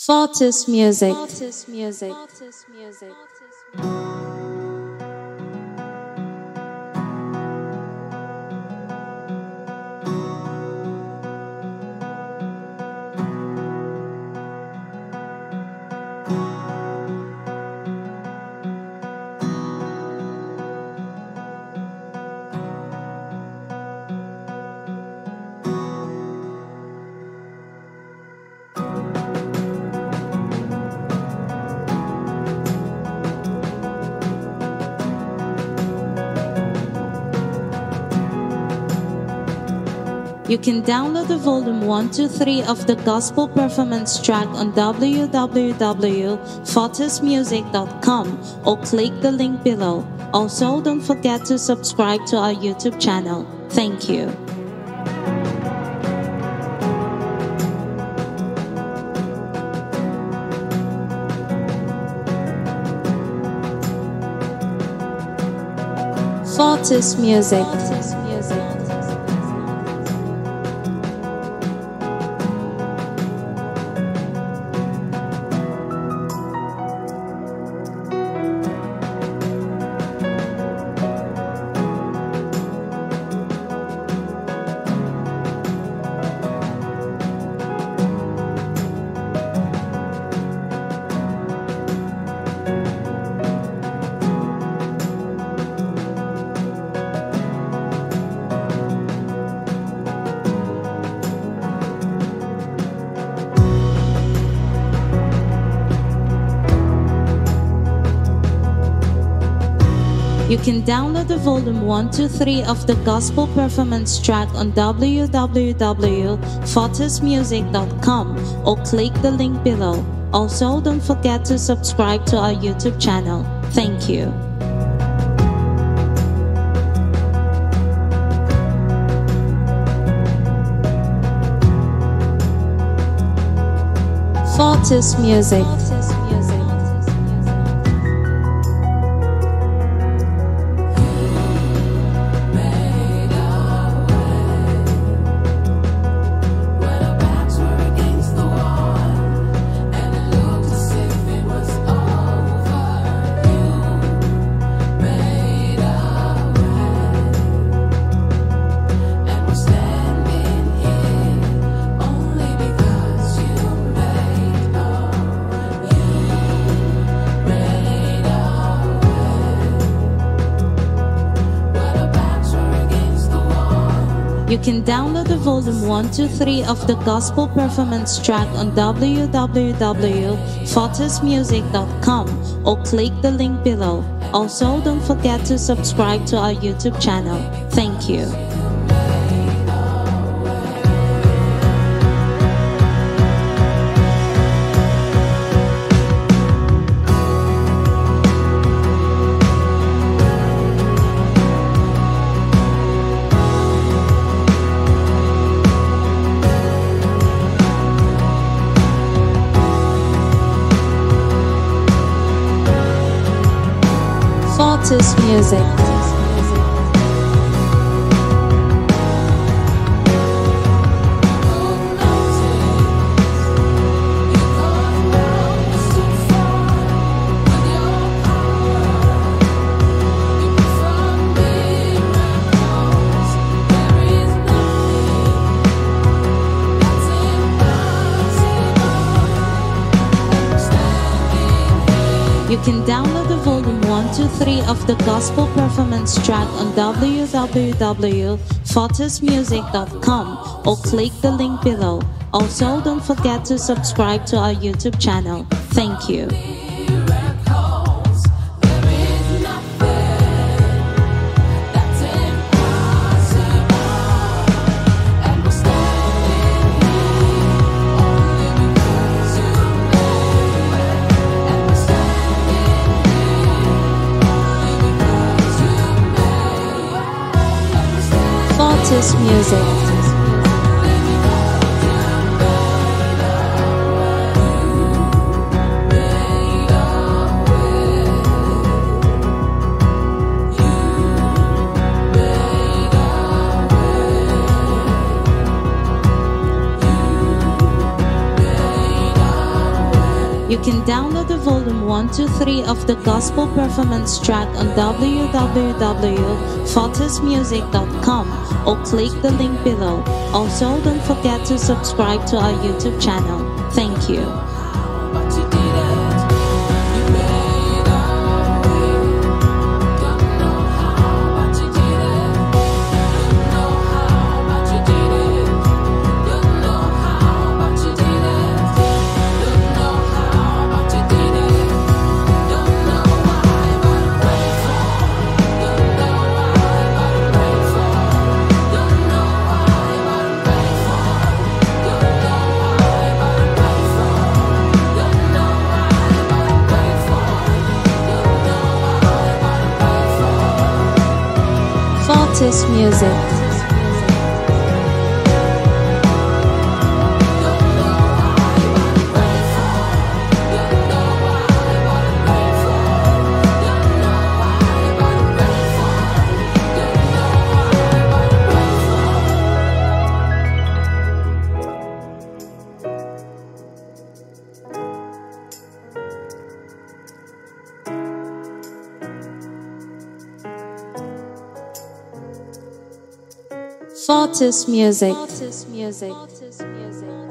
Fotis Music. Fotis Music. You can download the volume 1 to 3 of the gospel performance track on www.fotismusic.com or click the link below. Also, don't forget to subscribe to our YouTube channel. Thank you. Fotis Music. Can download the volume 1 to 3 of the gospel performance track on www.fotismusic.com or click the link below. Also, don't forget to subscribe to our YouTube channel. Thank you. Fotis Music. Music. You can download the volume 1 to 3 of the gospel performance track on www.fotismusic.com or click the link below. Also, don't forget to subscribe to our YouTube channel. Thank you. Fotis Music. You can download 1 to 3 of the gospel performance track on www.fotismusic.com or click the link below. Also, don't forget to subscribe to our YouTube channel. Thank you. Fotis Music. You can download the volume 1 to 3 of the gospel performance track on www.fotismusic.com or click the link below. Also, don't forget to subscribe to our YouTube channel. Thank you. Grateful. Fotis Music. Fotis Music. Fotis Music.